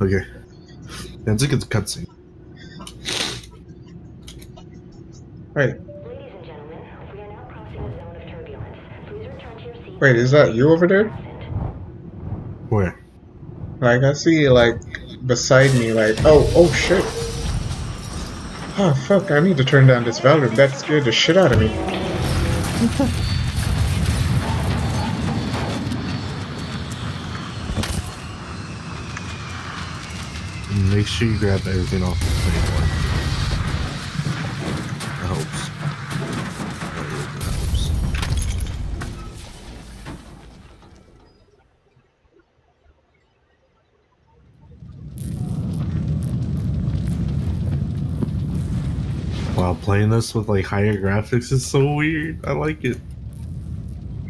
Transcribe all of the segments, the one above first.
Okay. That's a good cutscene. Wait, Ladies and gentlemen, we are now crossing a zone of turbulence. Please return to your seats. wait, is that you over there? Where? Like, I see you, like, beside me, like, oh, oh shit. Oh, fuck, I need to turn down this volume. That scared the shit out of me. Make sure you grab everything off the. That helps. That helps. Wow, playing this with like higher graphics is so weird. I like it.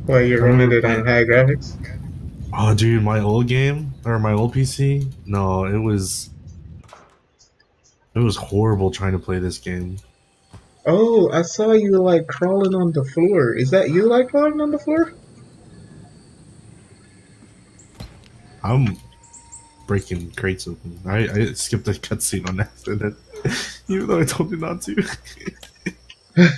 Why, you're running it on high graphics? Oh, dude, my old game or my old PC? No, it was it was horrible trying to play this game. Oh, I saw you, like, crawling on the floor. Is that you, like, crawling on the floor? I'm breaking crates open. I, I skipped a cutscene on accident, even though I told you not to.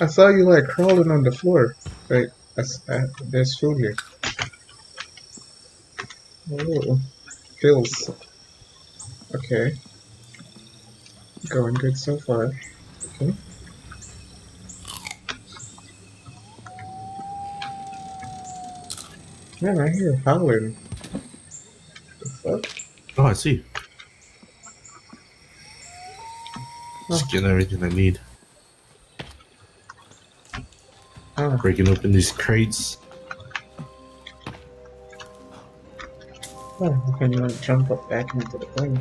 I saw you, like, crawling on the floor. Wait, I I- there's food here. Oh, feels okay. Going good so far. Okay. Man, I hear a fuck? oh, I see. Just getting everything I need. Ah, Breaking open these crates. oh, I can like jump up back into the plane.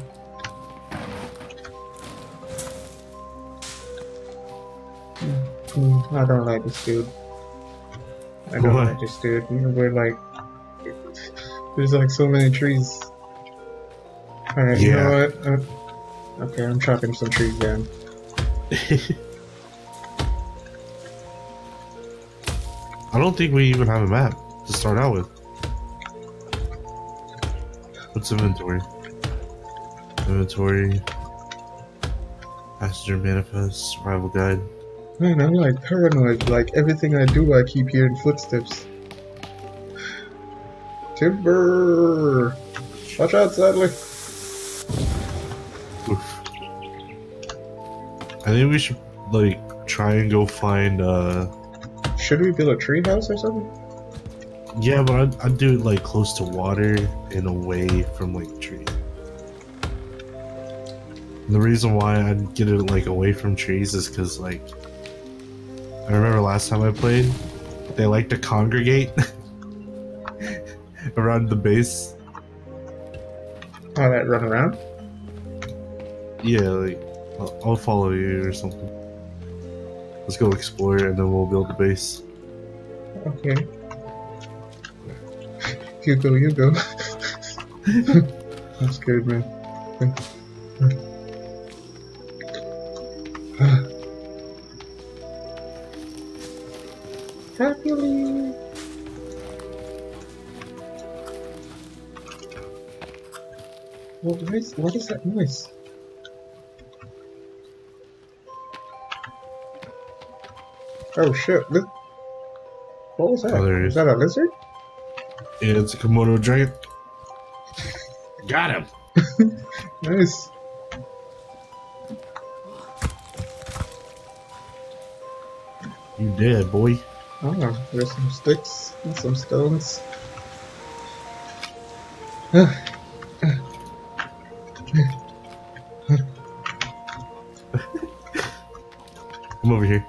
Hmm, I don't like this dude. I don't Why? like this dude. We're like, there's like so many trees. Alright, you know Yeah. what? Uh, okay, I'm chopping some trees down. I don't think we even have a map to start out with. What's inventory? Inventory. Passenger manifest. Survival guide. Man, I'm like paranoid. Like everything I do, I keep hearing footsteps. Timber! Watch out, Sadly. Oof. I think we should like try and go find. uh Should we build a tree house or something? Yeah, but I'd, I'd do it like close to water and away from like trees. The reason why I'd get it like away from trees is because like I remember last time I played, they like to congregate around the base. Oh, that run around? Yeah, like I'll, I'll follow you or something. Let's go explore and then we'll build the base. Okay. You go, you go. I'm scared, man. Happily. What is, what is that noise? Oh shit, li- what was that? Oh, there it is is. that a lizard? Yeah, it's a Komodo giant. Got him. Nice. You dead, boy. Oh, there's some sticks and some stones. Come over here.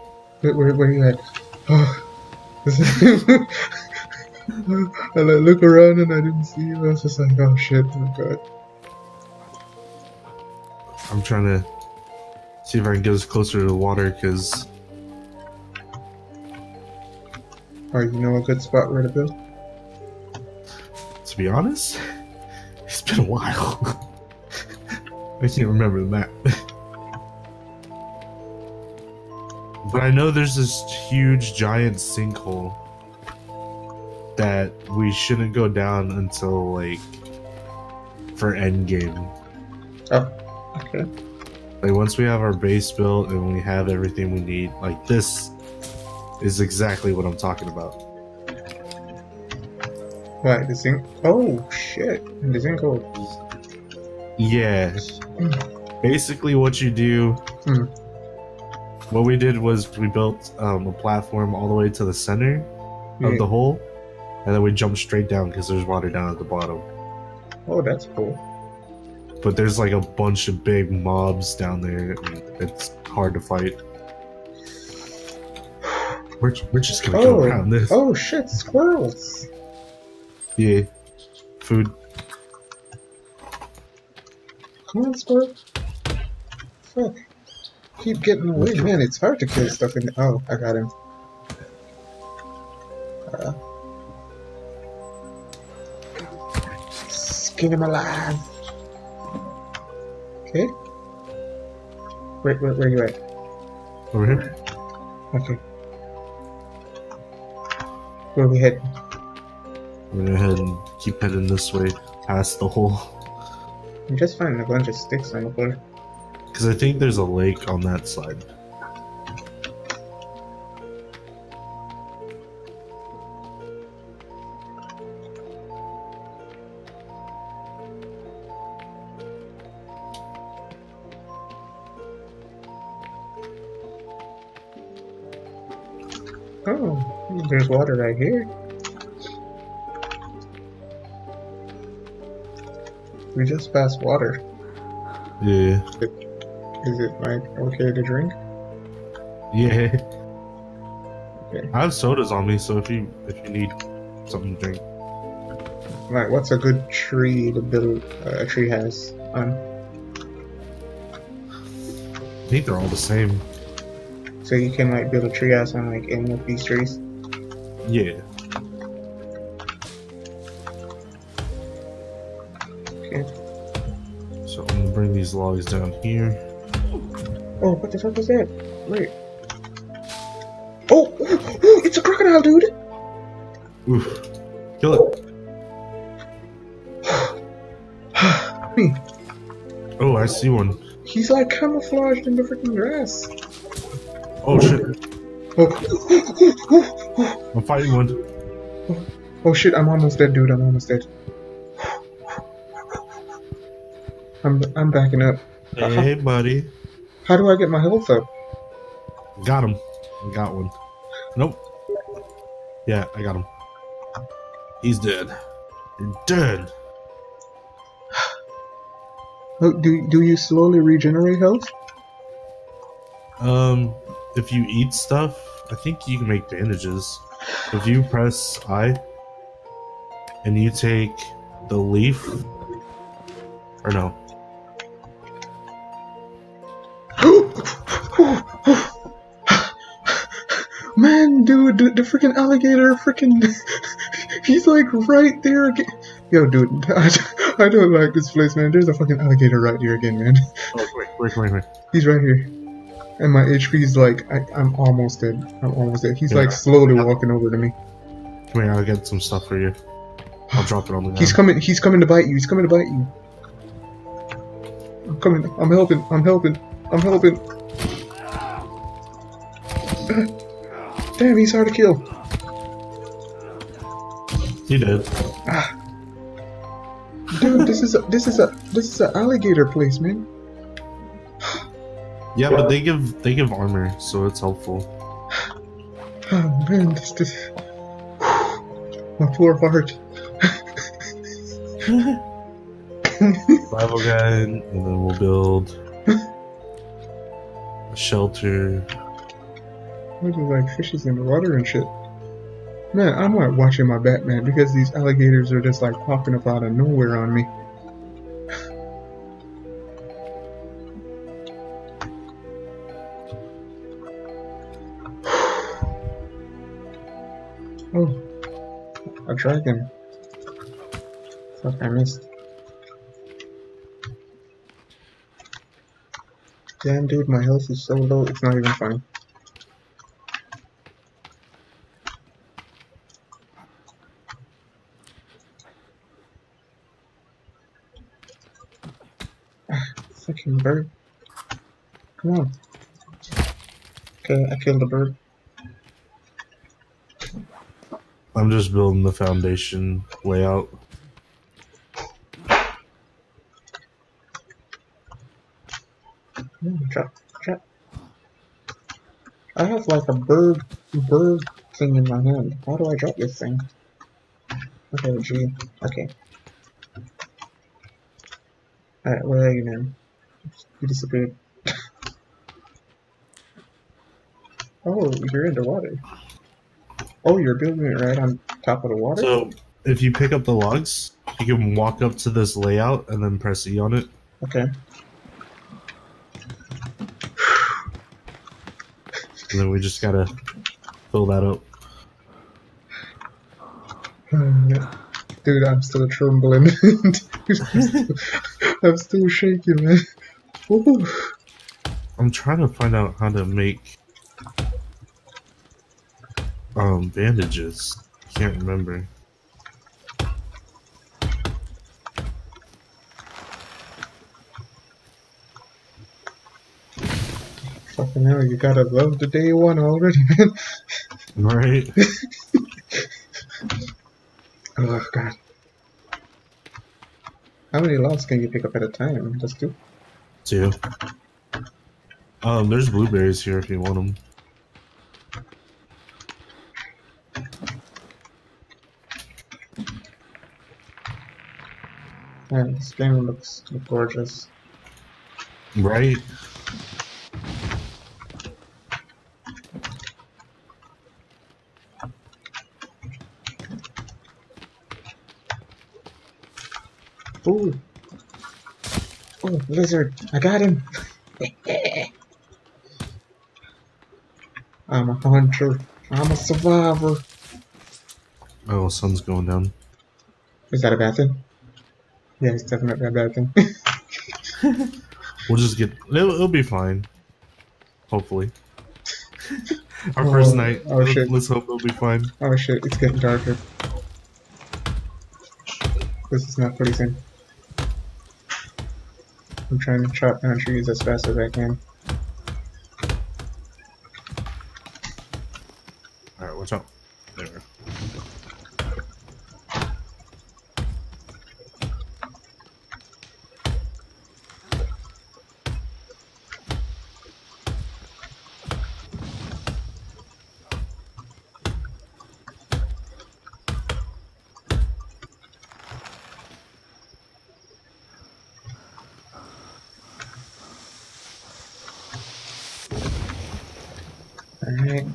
Where, where, where you at? Oh, and I look around and I didn't see you. I was just like, oh shit, oh god. I'm trying to see if I can get us closer to the water because Oh, you know a good spot where to build? to be honest, it's been a while. I can't remember the map. but I know there's this huge giant sinkhole that we shouldn't go down until like for endgame. Oh, okay. Like once we have our base built and we have everything we need, like this is exactly what I'm talking about. What, the zinc? Oh, shit. The zinc gold. Yeah. Basically, what you do, Hmm. what we did was we built um, a platform all the way to the center of the hole, and then we jumped straight down because there's water down at the bottom. Oh, that's cool. But there's like a bunch of big mobs down there, and it's hard to fight. We're, we're just gonna go Oh, around this. oh shit, squirrels. Yeah. Food. Come on, squirrel. Fuck. Keep getting away, man. It's hard to kill stuff in. the- Oh, I got him. Uh, skin him alive. Okay. Wait, where, where you at? Over here. Okay. Where we heading? We're gonna head and keep heading this way past the hole. I'm just finding a bunch of sticks on the floor. Because I think there's a lake on that side. There's water right here. We just passed water. Yeah. Is it like okay to drink? Yeah. Okay. I have sodas on me, so if you if you need something to drink. Like, what's a good tree to build uh, a tree house on? I think they're all the same. So you can like build a tree house on like any of these trees. Yeah. Okay. So I'm gonna bring these logs down here. Oh, what the fuck was that? Wait. Oh, oh, oh, it's a crocodile, dude. Oof. Kill it. Me. Oh, I see one. He's like camouflaged in the freaking grass. Oh shit. Oh, oh, oh, oh. I'm fighting one. oh shit, I'm almost dead, dude. I'm almost dead. I'm I'm backing up. Hey, buddy. How do I get my health up? Got him. Got one. Nope. Yeah, I got him. He's dead. You're dead. Oh, do do you slowly regenerate health? Um, if you eat stuff, I think you can make bandages. If you press I and you take the leaf, or no, Man, dude, the, the freaking alligator, freaking, he's like right there again. Yo, dude, I, I don't like this place, man. There's a fucking alligator right here again, man. oh wait, wait, wait, wait. He's right here, and my HP is like, I, I'm almost dead. I'm almost dead. He's like Yeah. slowly walking over to me. Come here, I'll get some stuff for you. I'll drop it on the ground. He's coming. He's coming to bite you. He's coming to bite you. I'm coming. I'm helping. I'm helping. I'm helping. Damn, he's hard to kill. He did. Ah. Dude, this is a, this is a this is an alligator place, man. Yeah, but they give they give armor, so it's helpful. Oh man, this this my poor heart. Survival guide, and then we'll build a shelter. What are like fishes in the water and shit? Man, I'm like watching my Batman because these alligators are just like popping up out of nowhere on me. Dragon. Fuck, I missed. Damn, dude, my health is so low, it's not even funny. Fucking bird. Come on. Okay, I killed the bird. I'm just building the foundation layout. I have like a bird, bird thing in my hand. How do I drop this thing? Okay, G. Okay. Alright, where are you, now? You disappeared. oh, you're in the water. Oh, you're building it right on top of the water? So if you pick up the logs, you can walk up to this layout and then press E on it. okay. And then we just gotta fill that up. Dude, I'm still trembling. Dude, I'm, still, I'm still shaking, man. Ooh. I'm trying to find out how to make um bandages. Can't remember. Fucking hell, you gotta love the day one already, man. Right? Oh, God. How many logs can you pick up at a time? Just two? Two. Um, there's blueberries here if you want them. Man, this game looks gorgeous. Right? Ooh. Oh, lizard. I got him. I'm a hunter. I'm a survivor. Oh, sun's going down. Is that a bad thing? Yeah, it's definitely a bad thing. We'll just get. It'll, it'll be fine. Hopefully. Our first Oh, night. oh, let's, shit. let's hope it'll be fine. oh shit, it's getting darker. This is not pleasing. I'm trying to chop down trees as fast as I can. Alright, watch out. There. Alright.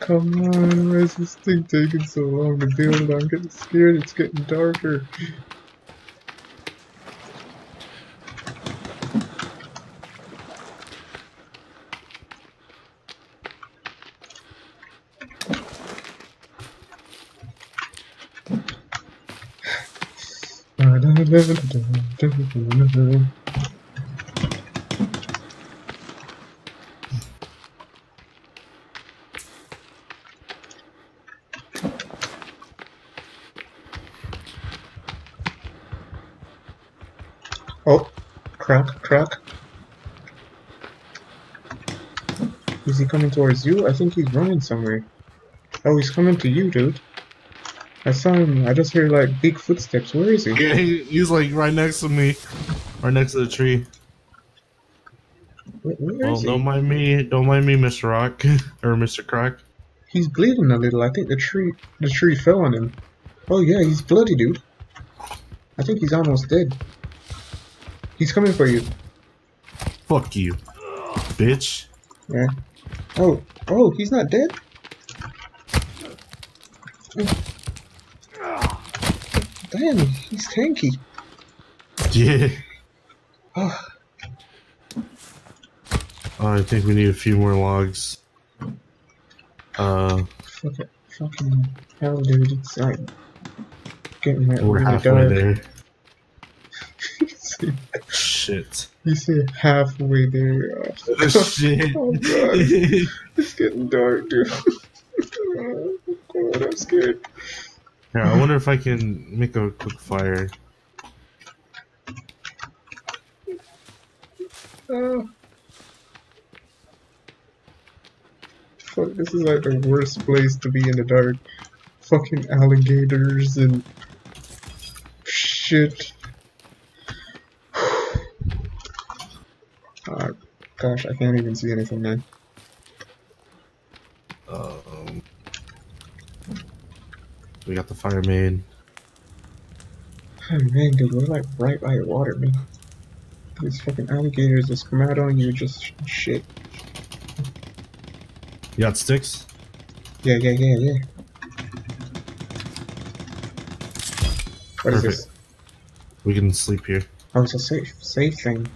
Come on, why is this thing taking so long to build? I'm getting scared, it's getting darker. Oh, crack, crack. Is he coming towards you? I think he's running somewhere. Oh, he's coming to you, dude. I saw him. I just hear like big footsteps. Where is he? Yeah, he, he's like right next to me. Right next to the tree. Where, where Well, is he? don't mind me. Don't mind me, Mr. Rock. or Mr. Crack. He's bleeding a little. I think the tree, the tree fell on him. Oh yeah, he's bloody, dude. I think he's almost dead. He's coming for you. Fuck you. Bitch. Yeah. Oh, oh, he's not dead. Damn, he's tanky. Yeah. Oh, Oh, I think we need a few more logs. Uh, fuck it. Fucking hell, dude. It's like getting that We're really halfway dark. there. Shit. you see halfway there. Oh, Shit. Oh, God. it's getting dark, dude. oh, God, I'm scared. Here, I wonder if I can make a quick fire. Oh. Fuck, this is like the worst place to be in the dark. Fucking alligators and shit. Ah, gosh, I can't even see anything now. Um, we got the fire made. Oh man, dude, we're like right by the water, man. These fucking alligators just come out on you, just shit. You got sticks? Yeah, yeah, yeah, yeah. What is this? We can sleep here. Oh, it's a safe, safe thing.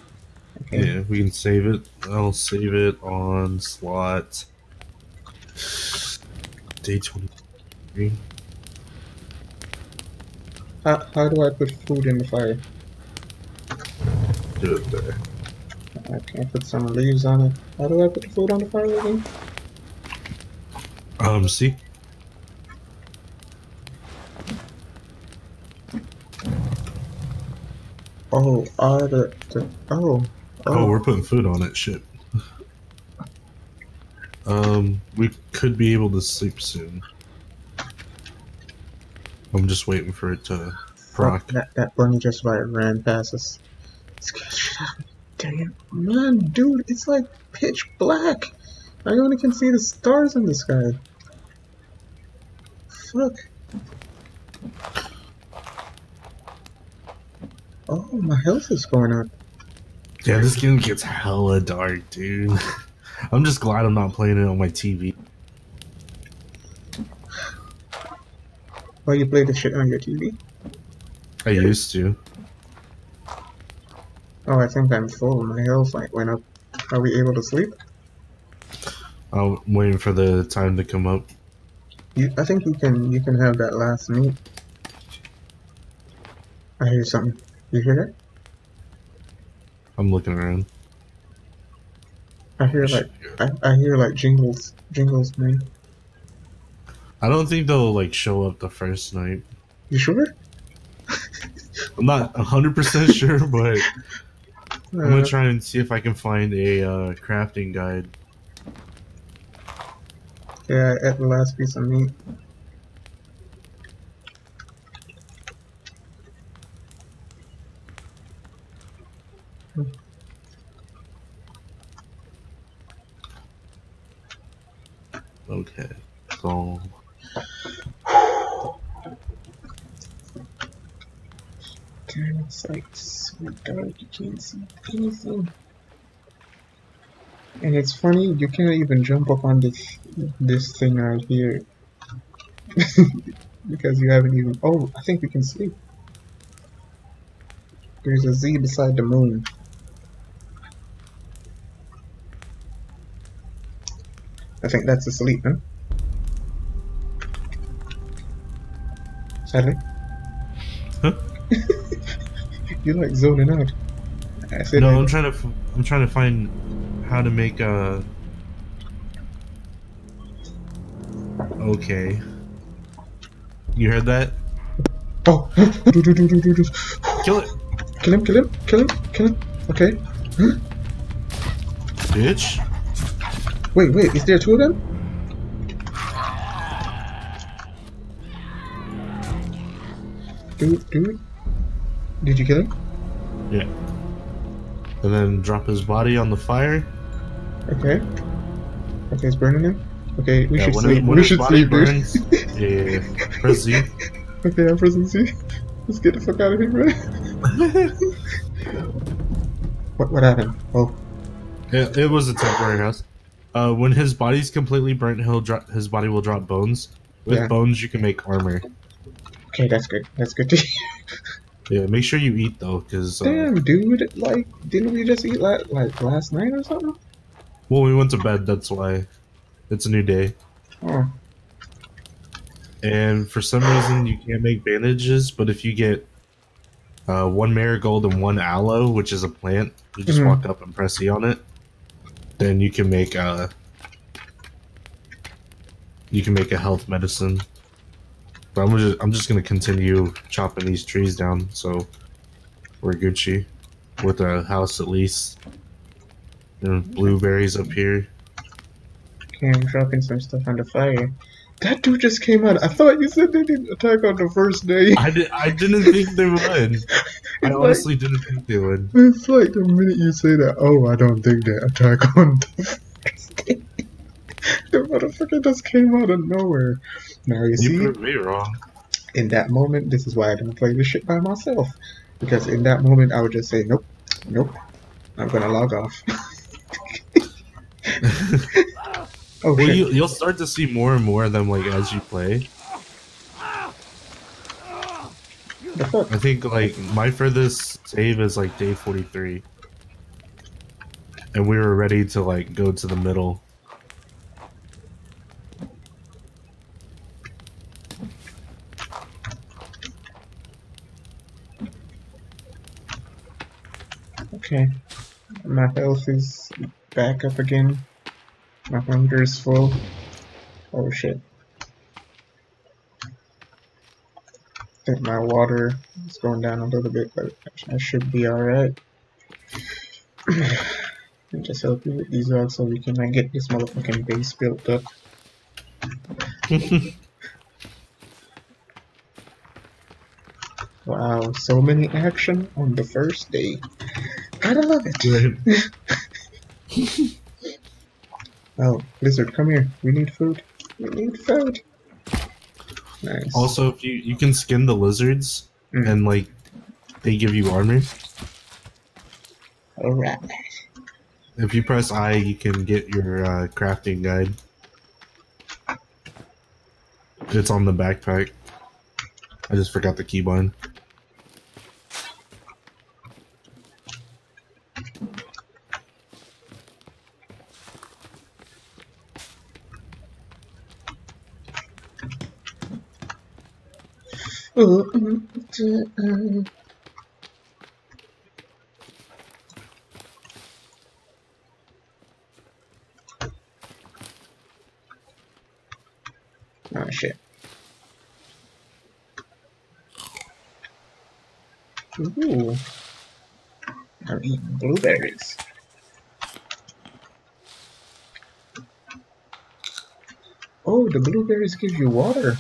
Okay. Yeah, we can save it. I'll save it on slot day 23. How, how do I put food in the fire? Do it there. I can't put some leaves on it. How do I put the food on the fire again? Um, see? Oh, are the, the oh, Oh, we're putting food on it. Shit. Um, we could be able to sleep soon. I'm just waiting for it to proc. That, that bunny just like ran past us. Scared the shit out oh, of me. Dang it. Man, dude, it's like pitch black. I only can see the stars in the sky. Fuck. Oh, my health is going up. Yeah, this game gets hella dark, dude. I'm just glad I'm not playing it on my TV. Oh, you play the shit on your TV? I used to. Oh, I think I'm full. My health like went up. Are we able to sleep? I'm waiting for the time to come up. You, I think you can. You can have that last meat. I hear something. You hear that? I'm looking around. I hear like I, I hear like jingles, jingles, man. I don't think they'll like show up the first night. You sure? I'm not 100% sure, but I'm Uh, gonna try and see if I can find a uh, crafting guide. yeah, I ate the last piece of meat. Okay, so Damn, it's like so dark. You can't see anything. And it's funny, you can't even jump up on this this thing right here because you haven't even. Oh, I think we can sleep. There's a Z beside the moon. I think that's asleep, huh? Sadly. Huh? You're like zoning out. I said no, I'm trying to I'm trying to find how to make a. Okay. You heard that? Oh! do, do, do, do, do, do. Kill it, Kill him, kill him, kill him, kill him. Okay. bitch! Wait, wait, is there two of them? Dude, dude. Did you kill him? Yeah. And then drop his body on the fire. Okay. Okay, it's burning him. Okay, we yeah, should sleep. it, when we his should body sleep, burns. yeah, yeah. Press Z. okay, I'm pressing C. Let's get the fuck out of here, man. what, what happened? Oh, It, it was a temporary house. Uh, when his body's completely burnt, he'll drop. His body will drop bones. With Yeah. bones, you can make armor. okay, that's good. That's good to hear. Yeah, make sure you eat though, because uh, Damn, dude. Like, didn't we just eat la- like last night or something? well, we went to bed. That's why. It's a new day. Oh. and for some reason you can't make bandages. But if you get uh, one marigold and one aloe, which is a plant, you just Mhm. walk up and press E on it. Then you can make a you can make a health medicine. But I'm just I'm just gonna continue chopping these trees down, so we're Gucci with a house at least. And blueberries up here. Okay, I'm dropping some stuff on the fire. That dude just came out. I thought you said they didn't attack on the first day. I did I didn't think they would. I It's like- honestly didn't think they would. It's like the minute you say that, oh, I don't think they attack on the first day. the motherfucker just came out of nowhere. Now you You see, proved me wrong. in that moment, this is why I don't play this shit by myself. Because in that moment, I would just say, nope, nope, I'm gonna log off. oh Well, you, you'll start to see more and more of them like as you play. I think like my furthest save is like day forty three, and we were ready to like go to the middle. Okay. My health is back up again. My hunger is full. Oh shit. I think my water is going down a little bit, but I should be alright. Let just help you with these logs so we can like, get this motherfucking base built up. Wow, so many action on the first day. Gotta love it. Oh, Lizard, come here. We need food. We need food. Nice. also, if you you can skin the lizards Mm. and like they give you armor. Alright. If you press I, you can get your uh, crafting guide. It's on the backpack. I just forgot the keybind. Oh shit. Ooh. I'm eating blueberries. Oh, the blueberries give you water.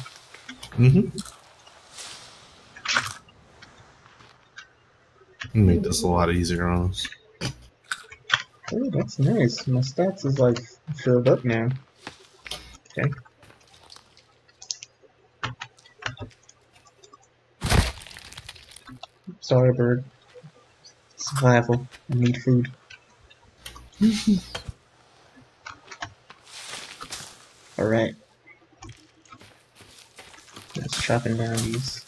Mm-hmm. Make this a lot easier on us. Oh, that's nice. My stats is like filled up now. Okay. Sorry, bird. Survival. I need food. Alright. Let's chopping down these.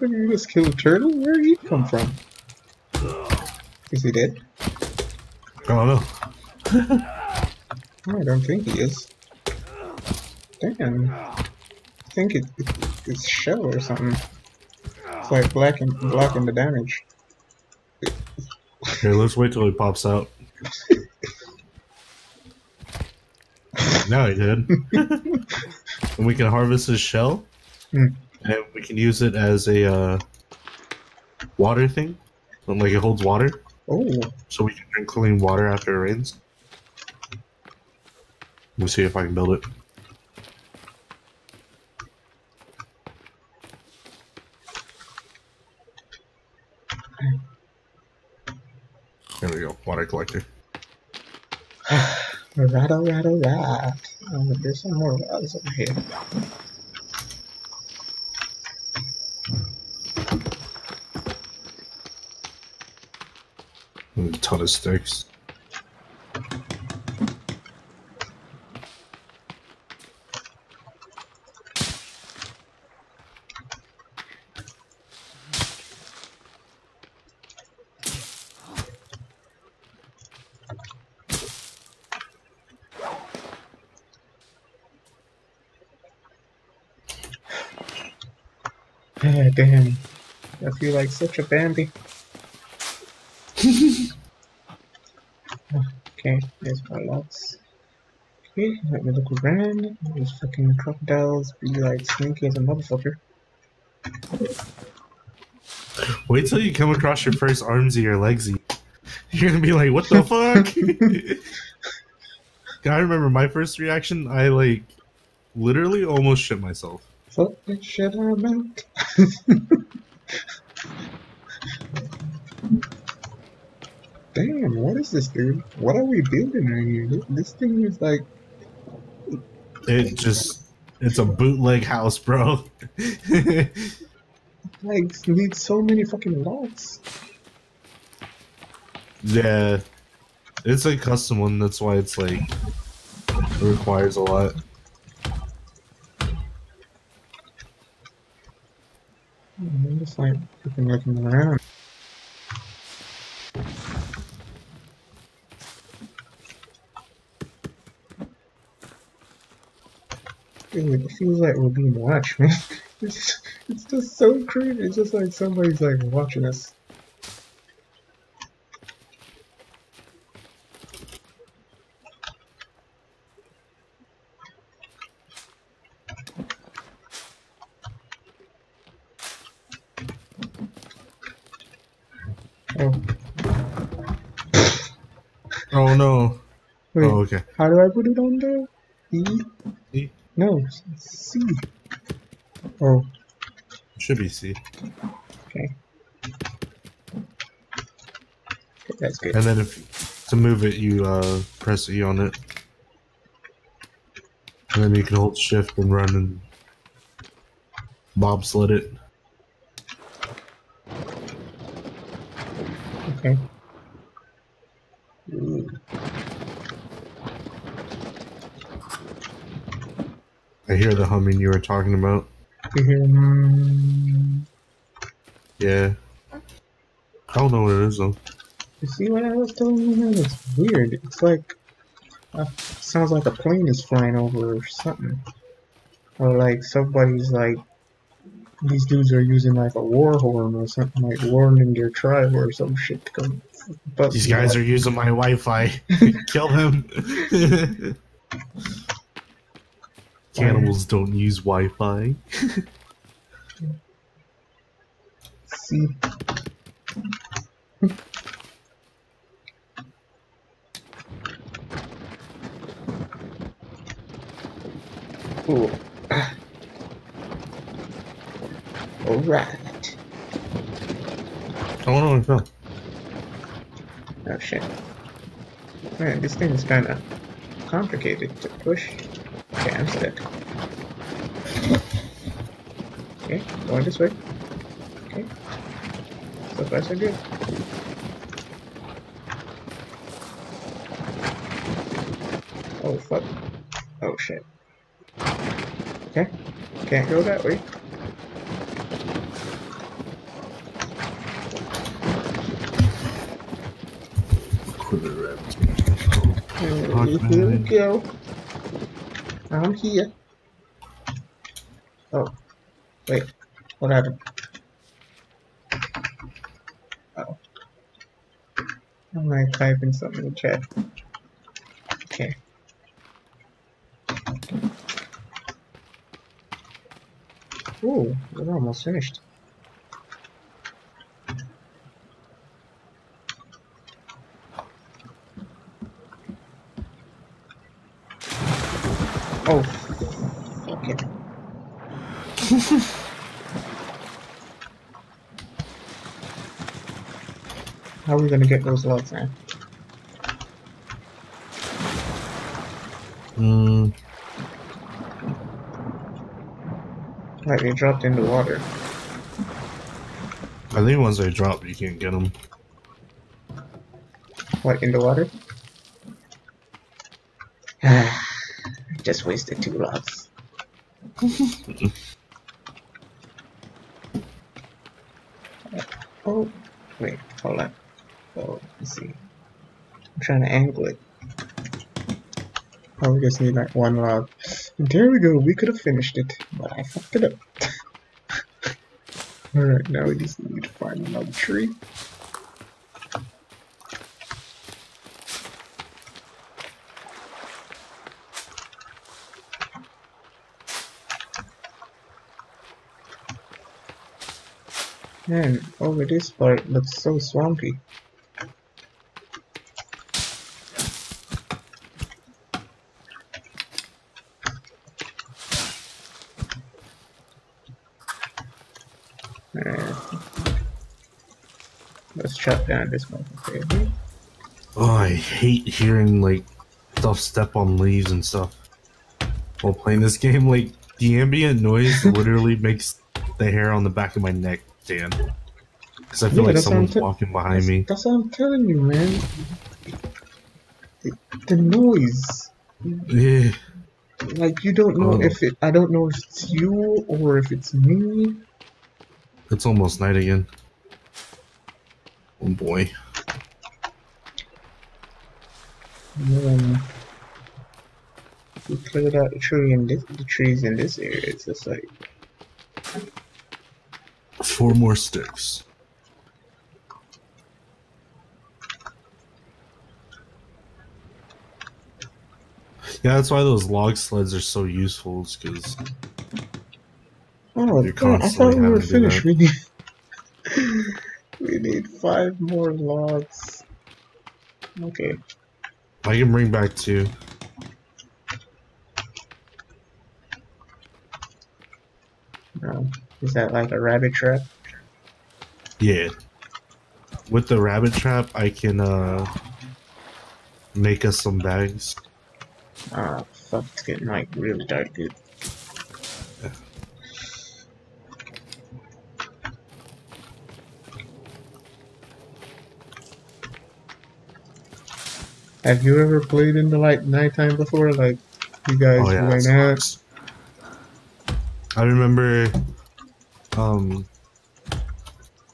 This fucking just killed a turtle? Where did he come from? Is he dead? I don't know. I don't think he is. Damn. I think it, it it's shell or something. It's like blacking blocking the damage. Here, let's wait till he pops out. now he did. and we can harvest his shell, Hmm. and we can use it as a uh, water thing. Like it holds water, Oh, so we can drink clean water after it rains. Let me see if I can build it. There we go, water collector. alright, alright, alright. Oh, there's some more logs over here. ton of sticks. Ah, damn. I feel like such a bandy. There's my lots. Okay, let me look around. These fucking crocodiles be like sneaky as a motherfucker. Wait till you come across your first armsy or legsy. You're gonna be like, what the fuck? I remember my first reaction, I like literally almost shit myself. Fuck shit I'm out. Damn, what is this, dude? What are we building right here? This, this thing is like, It just it's a bootleg house, bro. like needs so many fucking lots. yeah. It's a custom one, that's why it's like it requires a lot. I'm just like fucking looking around. Dude, it feels like we're being watched, man. It's, it's just so creepy. It's just like somebody's like watching us. Oh, Oh no. wait. Oh okay. How do I put it on there? E? No, C. Oh, Should be C. okay. Okay, That's good. And then if to move it you uh press E on it. And then you can hold shift and run and bobsled it. Okay. Ooh. I hear the humming you were talking about. You hear, mm, Yeah. I don't know what it is though. you see what I was telling you, man? It's weird. It's like, uh, sounds like a plane is flying over or something. Or like somebody's like, these dudes are using like a war horn or something, like warning their tribe or some shit to come. bust These guys up. are using my Wi-Fi. Kill them. Cannibals don't use Wi-Fi. See. Ooh. Alright. I what I felt. Oh shit. Man, this thing is kinda complicated to push. Okay, I'm stuck. Okay, going this way. Okay. So far so good. Oh fuck. Oh shit. Okay. Can't go that way. Here we go. I'm here. Oh. Wait. What happened? Oh. I'm like typing something in the chat. Okay. Ooh, we're almost finished. Oh, Okay. How are we gonna get those logs now? Mm, Like they dropped in the water. I think once they drop, you can't get them. What, in the water? Just wasted two logs. oh, wait, hold on. Oh, let's see. I'm trying to angle it. We just need like one log. There we go, we could have finished it, but I fucked it up. Alright, now we just need to find another tree. Man, oh, over this part looks so swampy. Let's chop down this motherfucker. Oh, I hate hearing like stuff step on leaves and stuff while playing this game. Like the ambient noise literally makes the hair on the back of my neck stand. Because I feel Yeah, like that's what I'm someone's walking behind That's, me. that's what I'm telling you, man. The, the noise. Yeah. Like you don't know Oh. if it. I don't know if it's you or if it's me. It's almost night again. Oh boy. Man, we cleared out the tree in this, the trees in this area. It's just like Four more sticks. Yeah, that's why those log sleds are so useful, because oh, You're I thought we were having to do finished. We need we need five more logs. Okay, I can bring back two. now is that like a rabbit trap? Yeah. With the rabbit trap, I can uh make us some bags. Ah, fuck, it's getting like really dark, dude. Have you ever played in the like nighttime before? Like you guys Oh yeah, went out? I remember, um,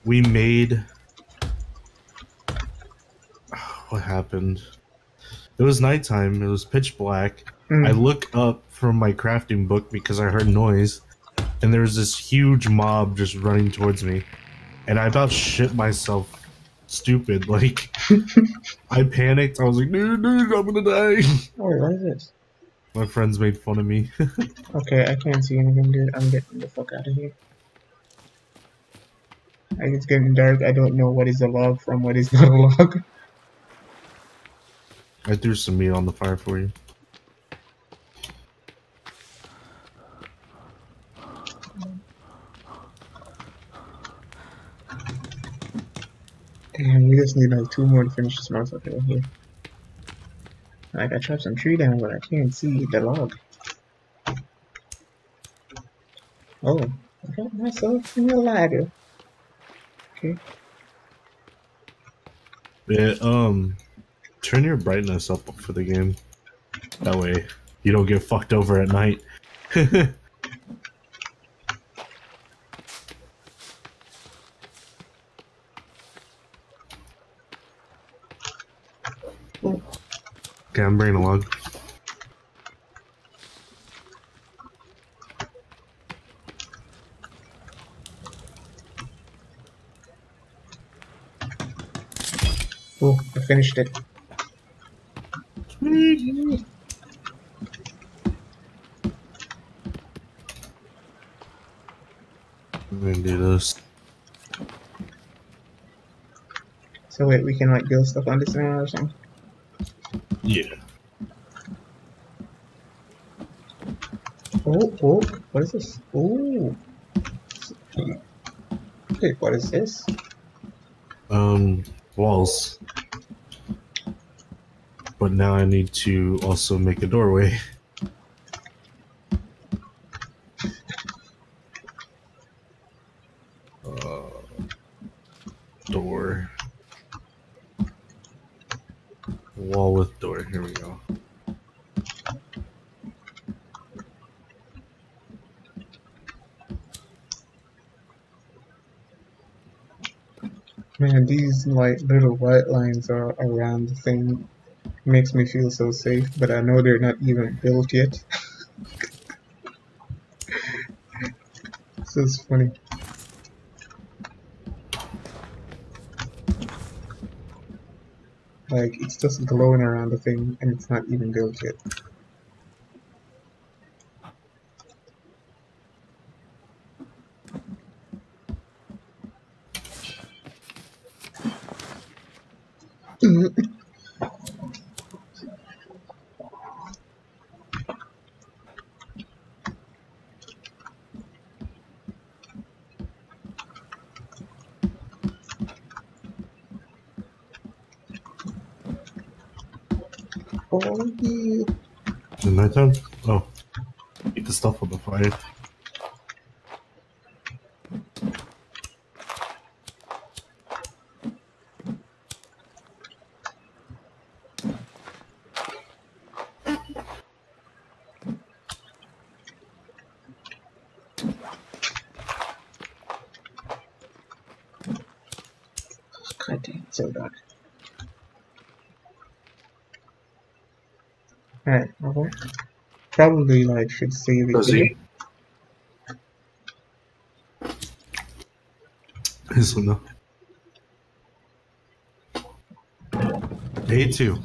we made. What happened? It was nighttime. It was pitch black. Mm. I look up from my crafting book because I heard noise, and there was this huge mob just running towards me, and I about shit myself. Stupid, like I panicked. I was like, "Dude, dude, I'm gonna die." Wait, what is this? My friends made fun of me. Okay, I can't see anything, dude. I'm getting the fuck out of here. Like, it's getting dark. I don't know what is a log from what is not a log. I threw some meat on the fire for you. Damn, we just need like two more to finish this motherfucker right here. Like, I chopped some tree down, but I can't see the log. Oh, I got myself in a ladder. Okay. Yeah, um, turn your brightness up for the game. That way you don't get fucked over at night. okay, I'm bringing a log. Oh, I finished it. I'm gonna do this. So wait, we can like build stuff on this now or something? Yeah. Oh, oh, what is this? Oh. Wait, what is this? Um, walls. But now I need to also make a doorway. Uh, door. Wall with door. Here we go. Man, these like little white lines are around the thing makes me feel so safe, but I know they're not even built yet. this is funny. Like, it's just glowing around the thing, and it's not even built yet. Is it nighttime? Oh. Eat the stuff on the fire. God damn, it's so dark. Alright, okay. Probably like should save it Does here. he? This. Day two.